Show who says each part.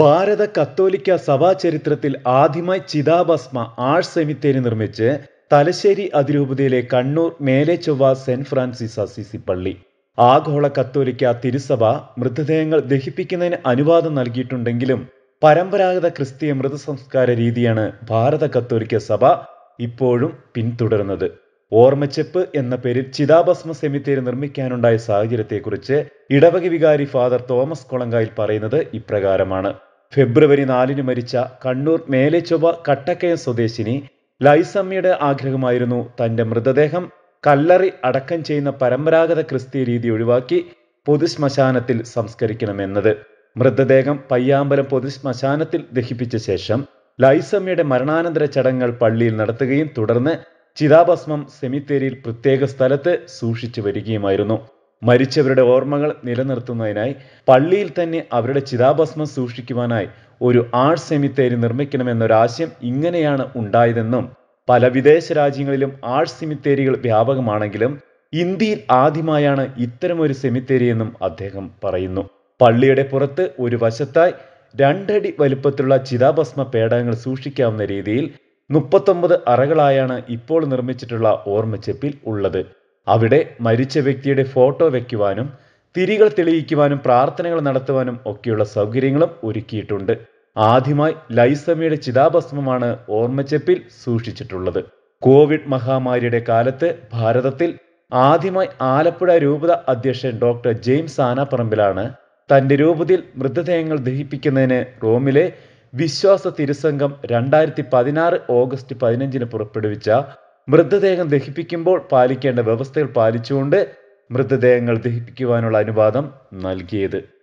Speaker 1: ഭാരത കത്തോലിക്ക സഭാ ചരിത്രത്തിൽ ആദ്യമായി ചിതാഭസ്മ ആർട്സ് സെമിത്തേരി നിർമ്മിച്ച് തലശ്ശേരി അതിരൂപതയിലെ കണ്ണൂർ മേലെ ചൊവ്വ സെന്റ് ഫ്രാൻസിസ് അസിസി പള്ളി. ആഗോള കത്തോലിക്ക തിരുസഭ മൃതദേഹങ്ങൾ ദഹിപ്പിക്കുന്നതിന് അനുവാദം നൽകിയിട്ടുണ്ടെങ്കിലും പരമ്പരാഗത ക്രിസ്തീയ മൃതസംസ്കാര രീതിയാണ് ഭാരത കത്തോലിക്ക സഭ ഇപ്പോഴും പിന്തുടരുന്നത്. ഓർമ്മച്ചെപ്പ് എന്ന പേരിൽ ചിതാഭസ്മ സെമിത്തേരി നിർമ്മിക്കാനുണ്ടായ സാഹചര്യത്തെക്കുറിച്ച് ഇടവക വികാരി ഫാദർ തോമസ് കൊളങ്കായിൽ പറയുന്നത് ഇപ്രകാരമാണ്. ഫെബ്രുവരി നാലിന് മരിച്ച കണ്ണൂർ മേലെച്ചൊവ്വ കട്ടക്കയം സ്വദേശിനി ലൈസമ്മയുടെ ആഗ്രഹമായിരുന്നു തന്റെ മൃതദേഹം കല്ലറി അടക്കം ചെയ്യുന്ന പരമ്പരാഗത ക്രിസ്തീയ രീതി ഒഴിവാക്കി പൊതുശ്മശാനത്തിൽ സംസ്കരിക്കണമെന്നത്. മൃതദേഹം പയ്യാമ്പലം പൊതുശ്മശാനത്തിൽ ദഹിപ്പിച്ച ശേഷം ലൈസമ്മയുടെ മരണാനന്തര ചടങ്ങുകൾ പള്ളിയിൽ നടത്തുകയും തുടർന്ന് ചിതാഭസ്മം സെമിത്തേരിയിൽ പ്രത്യേക സ്ഥലത്ത് സൂക്ഷിച്ചു വരികയുമായിരുന്നു. മരിച്ചവരുടെ ഓർമ്മകൾ നിലനിർത്തുന്നതിനായി പള്ളിയിൽ തന്നെ അവരുടെ ചിതാഭസ്മം സൂക്ഷിക്കുവാനായി ഒരു ആർട്ട് സെമിത്തേരി നിർമ്മിക്കണമെന്നൊരാശയം ഇങ്ങനെയാണ് ഉണ്ടായതെന്നും പല വിദേശ രാജ്യങ്ങളിലും ആർട്ട് സെമിത്തേരികൾ വ്യാപകമാണെങ്കിലും ഇന്ത്യയിൽ ആദ്യമായാണ് ഇത്തരമൊരു സെമിത്തേരി എന്നും അദ്ദേഹം പറയുന്നു. പള്ളിയുടെ പുറത്ത് ഒരു വശത്തായി രണ്ടടി വലുപ്പത്തിലുള്ള ചിതാഭസ്മ പേടകങ്ങൾ സൂക്ഷിക്കാവുന്ന രീതിയിൽ മുപ്പത്തൊമ്പത് അറകളായാണ് ഇപ്പോൾ നിർമ്മിച്ചിട്ടുള്ള ഓർമ്മച്ചെപ്പിൽ ഉള്ളത്. അവിടെ മരിച്ച വ്യക്തിയുടെ ഫോട്ടോ വയ്ക്കുവാനും തിരികൾ തെളിയിക്കുവാനും പ്രാർത്ഥനകൾ നടത്തുവാനും ഒക്കെയുള്ള സൗകര്യങ്ങളും ഒരുക്കിയിട്ടുണ്ട്. ആദ്യമായി ലൈസമയുടെ ചിതാഭസ്മമാണ് ഓർമ്മച്ചെപ്പിൽ സൂക്ഷിച്ചിട്ടുള്ളത്. കോവിഡ് മഹാമാരിയുടെ കാലത്ത് ഭാരതത്തിൽ ആദ്യമായി ആലപ്പുഴ രൂപത അധ്യക്ഷൻ ഡോക്ടർ ജെയിംസ് ആനാപ്പറമ്പിലാണ് തന്റെ രൂപതയിൽ മൃതദേഹങ്ങൾ ദഹിപ്പിക്കുന്നതിന് റോമിലെ വിശ്വാസ തിരുസംഘം രണ്ടായിരത്തി പതിനാറ് ഓഗസ്റ്റ് പതിനഞ്ചിന് പുറപ്പെടുവിച്ച മൃതദേഹം ദഹിപ്പിക്കുമ്പോൾ പാലിക്കേണ്ട വ്യവസ്ഥകൾ പാലിച്ചുകൊണ്ട് മൃതദേഹങ്ങൾ ദഹിപ്പിക്കുവാനുള്ള അനുവാദം നൽകിയത്.